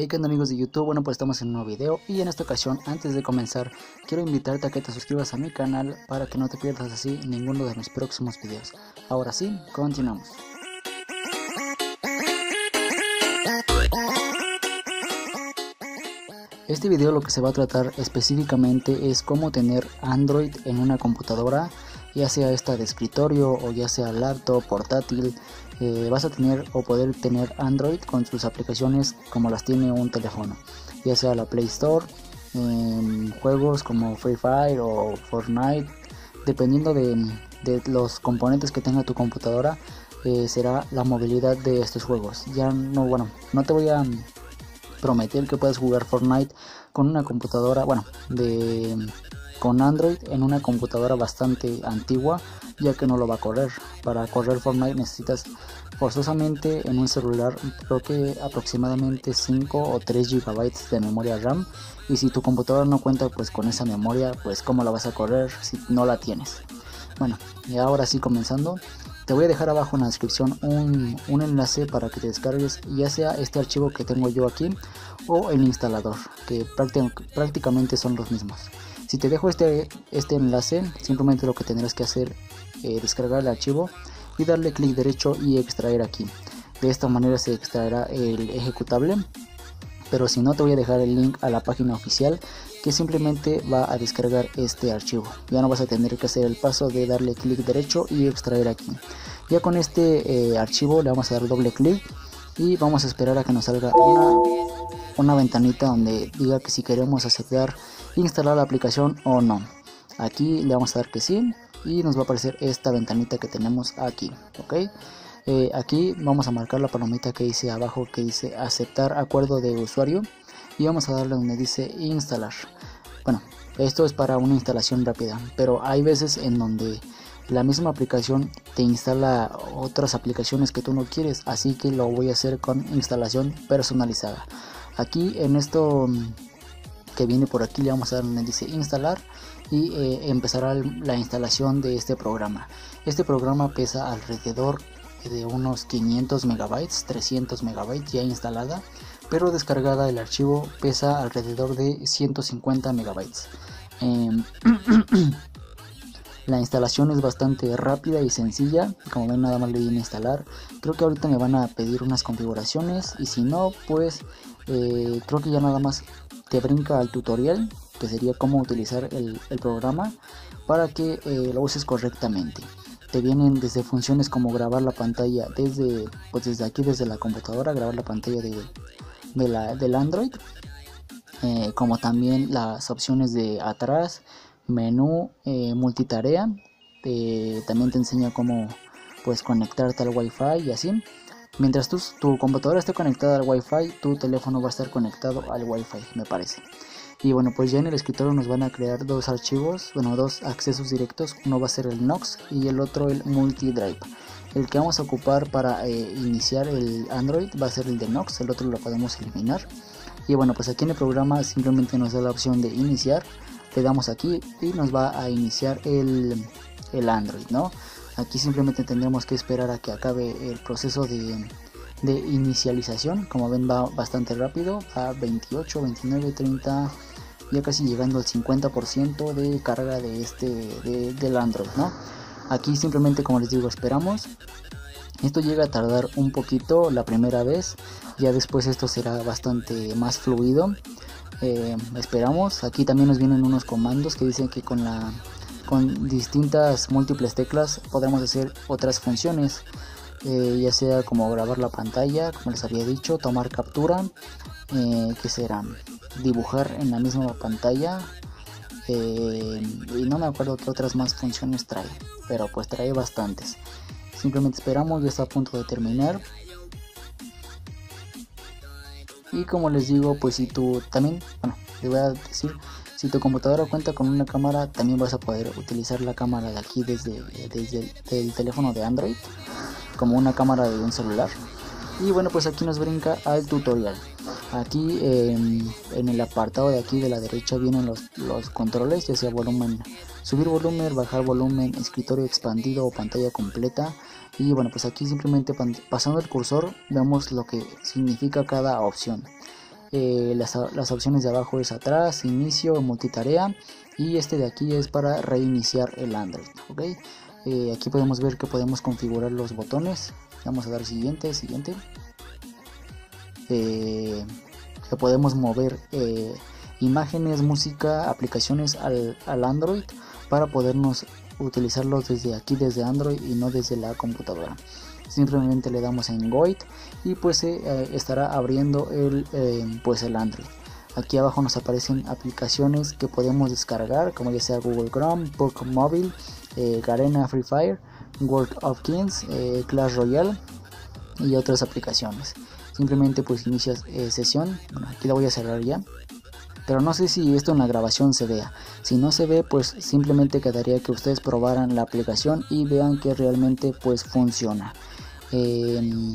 Hey, ¿qué onda amigos de YouTube? Bueno, pues estamos en un nuevo video y en esta ocasión, antes de comenzar, quiero invitarte a que te suscribas a mi canal para que no te pierdas así ninguno de mis próximos videos. Ahora sí, continuamos. Este video lo que se va a tratar específicamente es cómo tener Android en una computadora, ya sea esta de escritorio o ya sea laptop, portátil, eh, vas a tener o poder tener Android con sus aplicaciones como las tiene un teléfono, ya sea la Play Store, juegos como Free Fire o Fortnite, dependiendo de, los componentes que tenga tu computadora, eh, será la movilidad de estos juegos. Ya no, bueno, no te voy a prometer que puedas jugar Fortnite con una computadora, bueno, de con Android en una computadora bastante antigua ya que no lo va a correr. Para correr Fortnite necesitas forzosamente en un celular creo que aproximadamente 5 o 3 GB de memoria RAM y si tu computadora no cuenta pues con esa memoria pues cómo la vas a correr si no la tienes. Bueno, y ahora sí comenzando, te voy a dejar abajo en la descripción un, un enlace para que te descargues ya sea este archivo que tengo yo aquí o el instalador, que prácticamente son los mismos. Si te dejo este, este enlace, simplemente lo que tendrás que hacer es eh, descargar el archivo y darle clic derecho y extraer aquí. De esta manera se extraerá el ejecutable. Pero si no te voy a dejar el link a la página oficial que simplemente va a descargar este archivo. Ya no vas a tener que hacer el paso de darle clic derecho y extraer aquí. Ya con este eh, archivo le vamos a dar doble clic y vamos a esperar a que nos salga una, una ventanita donde diga que si queremos aceptar instalar la aplicación o no. Aquí le vamos a dar que sí y nos va a aparecer esta ventanita que tenemos aquí, ok. Eh, aquí vamos a marcar la palomita que dice abajo que dice aceptar acuerdo de usuario y vamos a darle donde dice instalar. Bueno, esto es para una instalación rápida, pero hay veces en donde la misma aplicación te instala otras aplicaciones que tú no quieres, así que lo voy a hacer con instalación personalizada. Aquí en esto que viene por aquí le vamos a dar donde dice instalar y eh, empezará la instalación de este programa este programa pesa alrededor de unos 500 megabytes 300 megabytes ya instalada pero descargada el archivo pesa alrededor de 150 megabytes em, La instalación es bastante rápida y sencilla, como ven nada más le di a instalar. Creo que ahorita me van a pedir unas configuraciones y si no, pues eh, creo que ya nada más te brinca al tutorial que sería cómo utilizar el, programa para que eh, lo uses correctamente. Te vienen desde funciones como grabar la pantalla desde pues desde aquí desde la computadora grabar la pantalla de, la, del android eh, como también las opciones de atrás menú eh, multitarea también te enseña cómo pues conectarte al wifi y así Mientras tu, tu computadora esté conectada al Wi-Fi, tu teléfono va a estar conectado al Wi-Fi, me parece. Y bueno, pues ya en el escritorio nos van a crear dos archivos, bueno, dos accesos directos. Uno va a ser el Nox y el otro el Multidrive. El que vamos a ocupar para eh, iniciar el Android va a ser el de Nox, el otro lo podemos eliminar. Y bueno, pues aquí en el programa simplemente nos da la opción de iniciar. Le damos aquí y nos va a iniciar el, el Android, ¿no? Aquí simplemente tendremos que esperar a que acabe el proceso de, inicialización. Como ven va bastante rápido, a 28, 29, 30, ya casi llegando al 50% de carga de este del Android, ¿no? Aquí simplemente como les digo esperamos. Esto llega a tardar un poquito la primera vez, ya después esto será bastante más fluido. Eh, esperamos, aquí también nos vienen unos comandos que dicen que con la con distintas múltiples teclas podemos hacer otras funciones eh, ya sea como grabar la pantalla como les había dicho tomar captura eh, que será dibujar en la misma pantalla eh, y no me acuerdo qué otras más funciones trae pero pues trae bastantes. Simplemente esperamos ya está a punto de terminar. Y como les digo pues si tú también bueno les voy a decir si tu computadora cuenta con una cámara, también vas a poder utilizar la cámara de aquí desde, el, teléfono de Android, como una cámara de un celular. Y bueno, pues aquí nos brinca al tutorial. Aquí en el apartado de aquí de la derecha vienen los, los controles, ya sea volumen, subir volumen, bajar volumen, escritorio expandido o pantalla completa. Y bueno, pues aquí simplemente pasando el cursor vemos lo que significa cada opción. Eh, las, las, opciones de abajo es atrás, inicio, multitarea y este de aquí es para reiniciar el Android. Eh, aquí podemos ver que podemos configurar los botones. Vamos a dar siguiente, siguiente. Eh, que podemos mover imágenes, música, aplicaciones al, al Android para podernos utilizarlos desde aquí, desde Android y no desde la computadora simplemente le damos en Void y pues se eh, estará abriendo el, eh, pues el Android. Aquí abajo nos aparecen aplicaciones que podemos descargar, como ya sea Google Chrome, Book Mobile, eh, Garena Free Fire, World of Kings, Clash Royale y otras aplicaciones. Simplemente pues inicias sesión, aquí la voy a cerrar ya. Pero no sé si esto en la grabación se vea. Si no se ve, pues simplemente quedaría que ustedes probaran la aplicación y vean que realmente pues funciona. Em,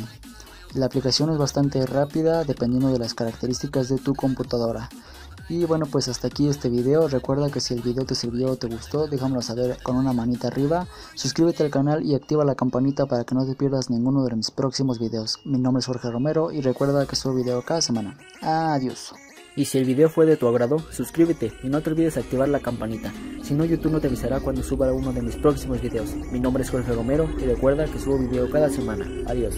la aplicación es bastante rápida dependiendo de las características de tu computadora. Y bueno, pues hasta aquí este video. Recuerda que si el video te sirvió o te gustó, déjamelo saber con una manita arriba. Suscríbete al canal y activa la campanita para que no te pierdas ninguno de mis próximos videos. Mi nombre es Jorge Romero y recuerda que subo video cada semana. Adiós. Y si el video fue de tu agrado, suscríbete y no te olvides activar la campanita, si no YouTube no te avisará cuando suba uno de mis próximos videos. Mi nombre es Jorge Romero y recuerda que subo video cada semana. Adiós.